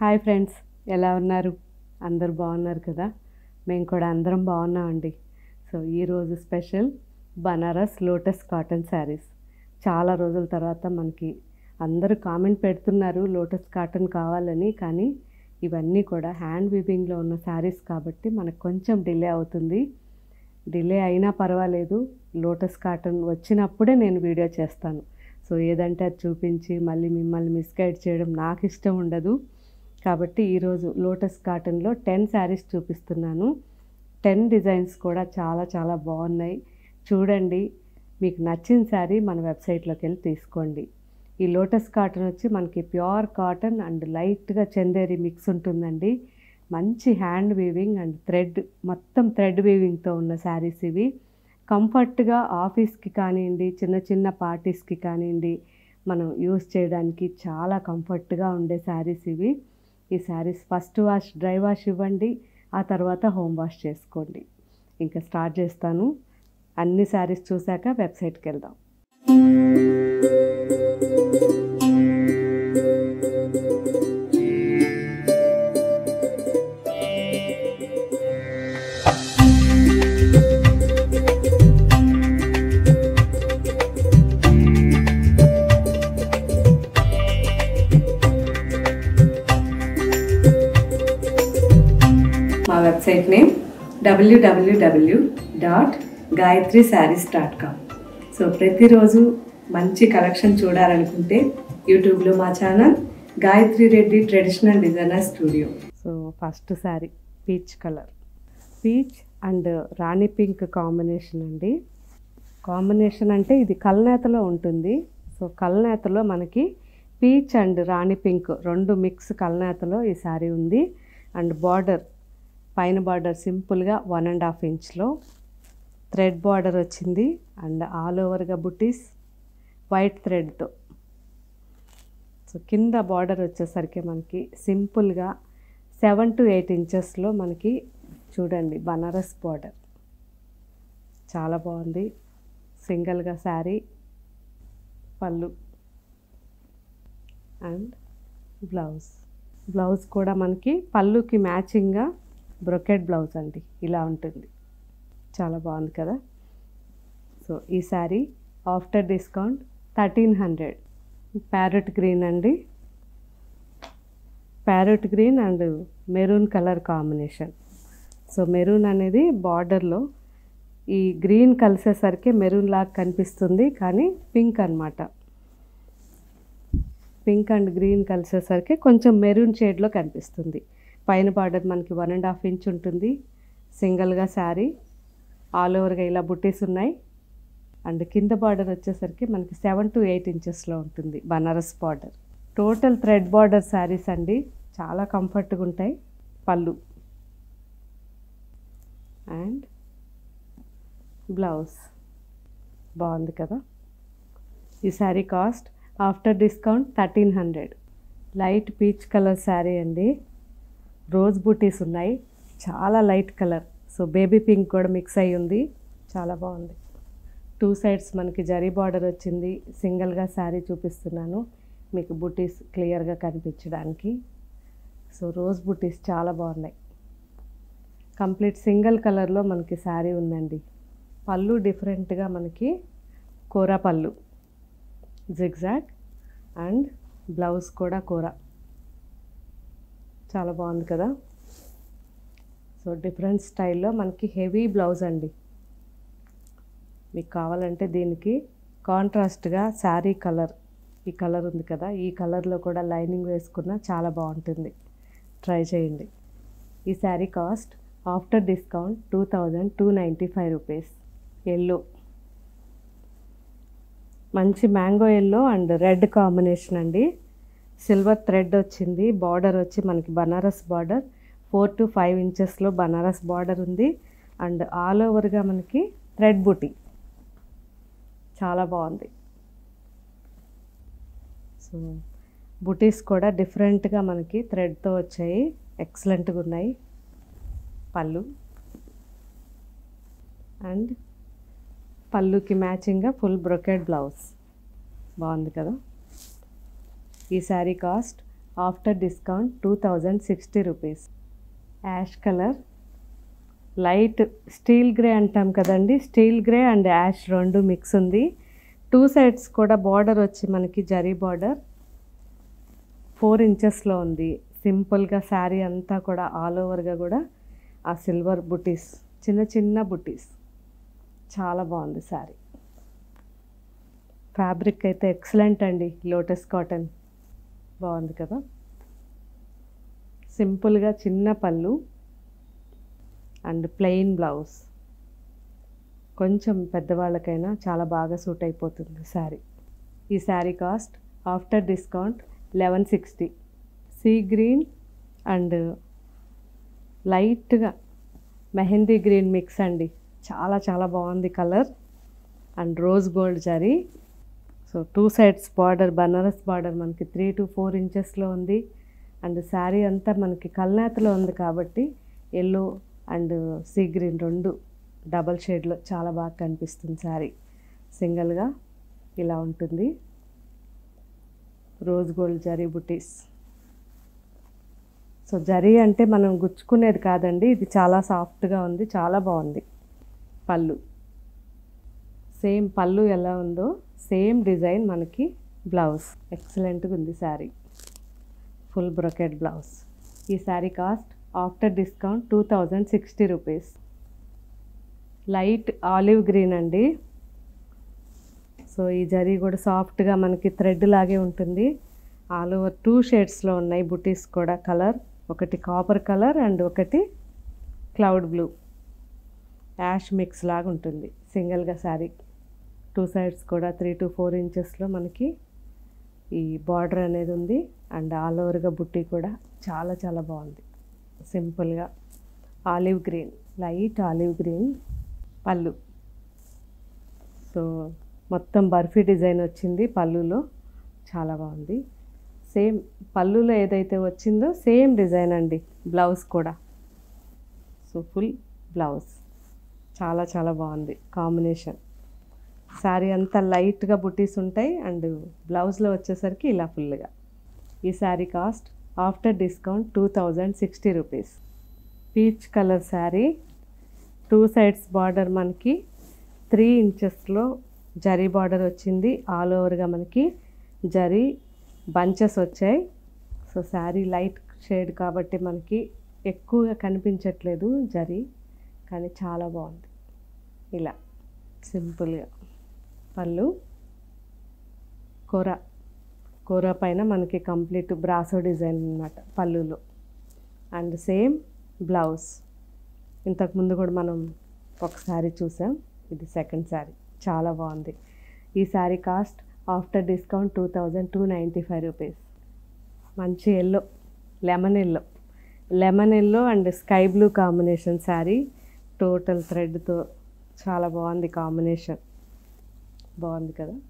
Hi friends ఎలా ఉన్నారు? అందరు బాగున్నారు కదా? మేము కూడా అందరం బాగున్నామండి. సో ఈరోజు special Banaras lotus cotton saris. చాలా రోజుల తర్వాత మనకి అందరూ కామెంట్ పెడుతున్నారు లోటస్ కాటన్ కావాలని. కానీ ఇవన్నీ కూడా హ్యాండ్ వీవింగ్లో ఉన్న శారీస్ కాబట్టి మనకు కొంచెం డిలే అవుతుంది. డిలే అయినా పర్వాలేదు. లోటస్ కాటన్ వచ్చినప్పుడే నేను వీడియో చేస్తాను. సో ఏదంటే అది చూపించి మళ్ళీ మిమ్మల్ని మిస్గైడ్ చేయడం నాకు ఇష్టం ఉండదు. కాబట్టి ఈరోజు లోటస్ కాటన్లో టెన్ శారీస్ చూపిస్తున్నాను. టెన్ డిజైన్స్ కూడా చాలా చాలా బాగున్నాయి. చూడండి మీకు నచ్చిన శారీ మన వెబ్సైట్లోకి వెళ్ళి తీసుకోండి. ఈ లోటస్ కాటన్ వచ్చి మనకి ప్యూర్ కాటన్ అండ్ లైట్గా చందేరి మిక్స్ ఉంటుందండి. మంచి హ్యాండ్ వీవింగ్ అండ్ థ్రెడ్ మొత్తం థ్రెడ్ వీవింగ్తో ఉన్న శారీస్ ఇవి. కంఫర్ట్గా ఆఫీస్కి కానివ్వండి చిన్న చిన్న పార్టీస్కి కానివ్వండి మనం యూస్ చేయడానికి చాలా కంఫర్ట్గా ఉండే శారీస్ ఇవి. ఈ saris first wash dry wash ఇవ్వండి ఆ తర్వాత హోమ్ వాష్ చేసుకోండి. ఇంకా స్టార్ట్ చేస్తాను. అన్ని శారీస్ చూశాక వెబ్సైట్కి వెళ్దాం. WWW dot Gayatri saris dot com so ప్రతిరోజు మంచి కలెక్షన్ చూడాలనుకుంటే యూట్యూబ్లో మా channel Gayatri Reddy traditional designer studio. So first sari peach colour peach and rani pink combination అండి. కాంబినేషన్ అంటే ఇది కల్నేతలో ఉంటుంది. సో కల్నేతలో మనకి పీచ్ అండ్ రాణి పింక్ రెండు మిక్స్ కల్నేతలో ఈ శారీ ఉంది. అండ్ బార్డర్ పైన బార్డర్ సింపుల్గా వన్ అండ్ హాఫ్ ఇంచ్లో థ్రెడ్ బార్డర్ వచ్చింది అండ్ ఆల్ ఓవర్గా బుటీస్ వైట్ థ్రెడ్తో సో కింద బార్డర్ వచ్చేసరికి మనకి సింపుల్గా సెవెన్ టు ఎయిట్ ఇంచెస్లో మనకి చూడండి బనారస్ బార్డర్. చాలా బాగుంది. సింగిల్గా శారీ పళ్ళు అండ్ బ్లౌజ్. బ్లౌజ్ కూడా మనకి పళ్ళుకి మ్యాచింగ్గా బ్రొకెట్ బ్లౌజ్ అండి. ఇలా ఉంటుంది. చాలా బాగుంది కదా? సో ఈ sari after discount thirteen hundred. Parrot green అండి. Parrot green and maroon colour combination. So maroon అనేది బార్డర్లో ఈ గ్రీన్ కలిసేసరికి మెరూన్ లాగా కనిపిస్తుంది. కానీ పింక్ అనమాట పింక్ అండ్ గ్రీన్ కలిసేసరికి కొంచెం మెరూన్ షేడ్లో కనిపిస్తుంది. పైన బార్డర్ మనకి వన్ అండ్ హాఫ్ ఇంచ్ ఉంటుంది. సింగిల్గా శారీ ఆల్ ఓవర్గా ఇలా బుట్టీస్ ఉన్నాయి. అండ్ కింద బార్డర్ వచ్చేసరికి మనకి సెవెన్ టు ఎయిట్ ఇంచెస్లో ఉంటుంది Banaras border total thread border saris అండి. చాలా కంఫర్ట్గా ఉంటాయి. పళ్ళు. అండ్ బ్లౌజ్ బాగుంది కదా? ఈ sari cost after discount thirteen hundred light peach colour sari అండి. రోజ్ బూటీస్ ఉన్నాయి. చాలా light colour. So baby pink కూడా మిక్స్ అయి ఉంది. చాలా బాగుంది. టూ సైడ్స్ మనకి జరీ బార్డర్ వచ్చింది. సింగిల్గా శారీ చూపిస్తున్నాను. మీకు బుటీస్ క్లియర్గా కనిపించడానికి. సో రోజ్ బుటీస్ చాలా బాగున్నాయి. కంప్లీట్ సింగిల్ కలర్లో మనకి శారీ ఉందండి. పళ్ళు డిఫరెంట్గా మనకి కూర పళ్ళు. జిగ్జాగ్ అండ్ బ్లౌజ్ కూడా కూర. చాలా బాగుంది కదా. సో డిఫరెంట్ స్టైల్లో మనకి హెవీ బ్లౌజ్ అండి. మీకు కావాలంటే దీనికి కాంట్రాస్ట్గా శారీ కలర్ ఈ కలర్ ఉంది కదా ఈ కలర్లో కూడా లైనింగ్ వేసుకున్న చాలా బాగుంటుంది. ట్రై చేయండి. ఈ sari cost after discount two thousand two ninety five rupees. Yellow. మంచి mango yellow and red combination అండి. సిల్వర్ థ్రెడ్ వచ్చింది బార్డర్ వచ్చి మనకి Banaras border. Four to five ఇంచెస్లో Banaras border ఉంది. అండ్ ఆల్ ఓవర్గా మనకి థ్రెడ్ బుటీ. చాలా బాగుంది. సో బుటీస్ కూడా డిఫరెంట్గా మనకి థ్రెడ్తో వచ్చాయి. ఎక్సలెంట్గా ఉన్నాయి. పళ్ళు. అండ్ పళ్ళుకి మ్యాచింగ్గా ఫుల్ బ్రొకెట్ బ్లౌజ్. బాగుంది కదా? ఈ sari cost after discount two thousand sixty rupees. Ash colour. Light steel grey అంటాం కదండి. స్టీల్ గ్రే అండ్ యాష్ రెండు మిక్స్ ఉంది. టూ సైడ్స్ కూడా బార్డర్ వచ్చి మనకి జరీ బార్డర్. ఫోర్ ఇంచెస్లో ఉంది. సింపుల్గా శారీ అంతా కూడా ఆల్ ఓవర్గా కూడా ఆ సిల్వర్ బుటీస్ చిన్న చిన్న బుటీస్. చాలా బాగుంది శారీ. ఫ్యాబ్రిక్ అయితే ఎక్సలెంట్ అండి లోటస్ కాటన్. బాగుంది కదా. సింపుల్గా చిన్న పళ్ళు అండ్ ప్లెయిన్ బ్లౌజ్. కొంచెం పెద్దవాళ్ళకైనా చాలా బాగా సూట్ అయిపోతుంది శారీ. ఈ sari cost after discount eleven sixty. Sea green and లైట్గా మెహందీ గ్రీన్ మిక్స్ అండి. చాలా చాలా బాగుంది colour and rose gold zari. So two sides border Banaras border మనకి త్రీ టు ఫోర్ ఇంచెస్లో ఉంది. అండ్ శారీ అంతా మనకి కల్నేతలో ఉంది కాబట్టి ఎల్లో అండ్ సీ గ్రీన్ రెండు డబల్ షేడ్లో చాలా బాగా కనిపిస్తుంది శారీ. సింగిల్గా ఇలా ఉంటుంది. రోజ్ గోల్డ్ జరీ బుటీస్. సో జరీ అంటే మనం గుచ్చుకునేది కాదండి ఇది చాలా సాఫ్ట్గా ఉంది చాలా బాగుంది. పళ్ళు. సేమ్ పళ్ళు ఎలా ఉందో సేమ్ డిజైన్ మనకి బ్లౌజ్ ఎక్సలెంట్గా ఉంది శారీ ఫుల్ బ్రొకెట్ బ్లౌజ్ ఈ sari cost after discount two thousand sixty rupees light olive green అండి. సో ఈ జరీ కూడా సాఫ్ట్గా మనకి థ్రెడ్ లాగే ఉంటుంది. ఆల్ ఓవర్ టూ షేడ్స్లో ఉన్నాయి బుటీస్ కూడా కలర్ ఒకటి కాపర్ కలర్ అండ్ ఒకటి క్లౌడ్ బ్లూ యాష్ మిక్స్ లాగా ఉంటుంది. సింగిల్గా శారీ టూ సైడ్స్ కూడా త్రీ టు ఫోర్ ఇంచెస్లో మనకి ఈ బార్డర్ అనేది ఉంది. అండ్ ఆల్ ఓవర్గా బుట్టి కూడా చాలా చాలా బాగుంది. సింపుల్గా. Olive green. Light olive green పళ్ళు. సో మొత్తం బర్ఫీ డిజైన్ వచ్చింది పళ్ళులో. చాలా బాగుంది. సేమ్ పళ్ళులో ఏదైతే వచ్చిందో సేమ్ డిజైన్ అండి. బ్లౌజ్ కూడా. So full blouse. చాలా చాలా బాగుంది కాంబినేషన్. శారీ అంతా లైట్గా బుటీస్ ఉంటాయి అండ్ బ్లౌజ్లో వచ్చేసరికి ఇలా ఫుల్గా. ఈ sari cost after discount two thousand sixty rupees. Peach colour sari two sides border మనకి త్రీ ఇంచెస్లో జరీ బార్డర్ వచ్చింది ఆల్ ఓవర్గా మనకి జరీ బంచెస్ వచ్చాయి. సో శారీ లైట్ షేడ్ కాబట్టి మనకి ఎక్కువగా కనిపించట్లేదు జరీ కానీ చాలా బాగుంది. ఇలా సింపుల్గా. పళ్ళు. కూర. కూర పైన మనకి కంప్లీట్ బ్రాసో డిజైన్ అనమాట పళ్ళులో. And same blouse. ఇంతకుముందు కూడా మనం ఒక శారీ చూసాం. ఇది సెకండ్ శారీ. చాలా బాగుంది. ఈ sari cost after discount two thousand two ninety five rupees. మంచి yellow. Lemon yellow. Lemon yellow and sky blue combination sari. Total థ్రెడ్తో చాలా బాగుంది కాంబినేషన్. బాగుంది కదా.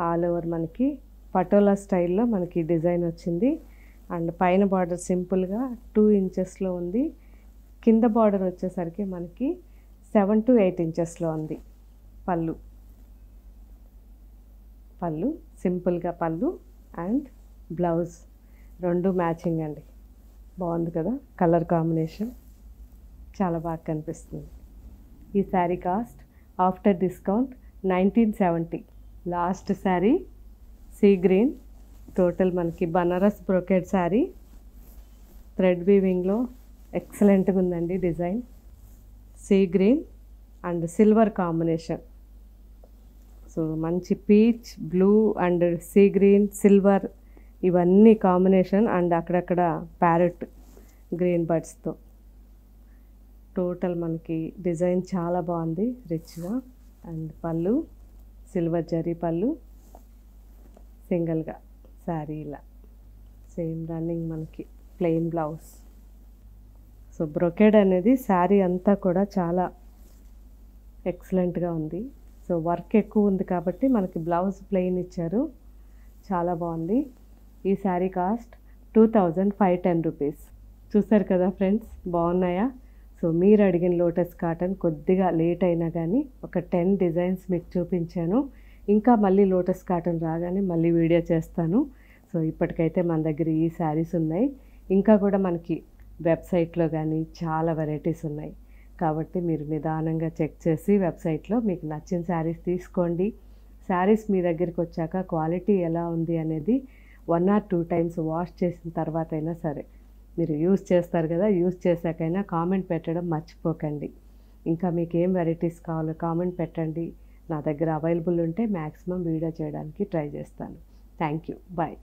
ఆల్ ఓవర్ మనకి పటోలా స్టైల్లో మనకి డిజైన్ వచ్చింది. అండ్ పైన బార్డర్ సింపుల్గా టూ ఇంచెస్లో ఉంది. కింద బార్డర్ వచ్చేసరికి మనకి సెవెన్ టు ఎయిట్ ఇంచెస్లో ఉంది పళ్ళు. పళ్ళు సింపుల్గా పళ్ళు అండ్ బ్లౌజ్ రెండు మ్యాచింగ్ అండి. బాగుంది కదా కలర్ కాంబినేషన్. చాలా బాగా కనిపిస్తుంది. ఈ sari cost after discount nineteen seventy. Last sari sea green. Total మనకి బనారస్ బ్రోకెడ్ శారీ. థ్రెడ్ వీవింగ్లో ఎక్సలెంట్గా ఉందండి design. Sea green and silver combination. So మంచి peach blue and sea green silver ఇవన్నీ కాంబినేషన్ అండ్ అక్కడక్కడ ప్యారెట్ గ్రీన్ బర్డ్స్తో టోటల్ మనకి design చాలా బాగుంది రిచ్గా. అండ్ పళ్ళు సిల్వర్ జరీ పళ్ళు సింగిల్గా శారీ ఇలా. సేమ్ రన్నింగ్ మనకి ప్లెయిన్ బ్లౌజ్ సో బ్రొకెడ్ అనేది శారీ అంతా కూడా చాలా ఎక్సలెంట్గా ఉంది. సో వర్క్ ఎక్కువ ఉంది కాబట్టి మనకి బ్లౌజ్ ప్లెయిన్ ఇచ్చారు. చాలా బాగుంది. ఈ sari cost two thousand five ten rupees చూసారు కదా ఫ్రెండ్స్ బాగున్నాయా? సో మీరు అడిగిన లోటస్ కాటన్ కొద్దిగా లేట్ అయినా కానీ ఒక టెన్ డిజైన్స్ మీకు చూపించాను. ఇంకా మళ్ళీ లోటస్ కాటన్ రాగానే మళ్ళీ వీడియో చేస్తాను. సో ఇప్పటికైతే మన దగ్గర ఈ శారీస్ ఉన్నాయి. ఇంకా కూడా మనకి వెబ్సైట్లో కానీ చాలా వెరైటీస్ ఉన్నాయి. కాబట్టి మీరు నిదానంగా చెక్ చేసి వెబ్సైట్లో మీకు నచ్చిన శారీస్ తీసుకోండి. శారీస్ మీ దగ్గరికి వచ్చాక క్వాలిటీ ఎలా ఉంది అనేది one or two times wash చేసిన తర్వాత అయినా సరే మీరు యూస్ చేస్తారు కదా యూస్ చేశాకైనా కామెంట్ పెట్టడం మర్చిపోకండి. ఇంకా మీకు ఏం వెరైటీస్ కావాలో కామెంట్ పెట్టండి. నా దగ్గర అవైలబుల్ ఉంటే మ్యాక్సిమం వీడియో చేయడానికి ట్రై చేస్తాను. Thank you. బాయ్.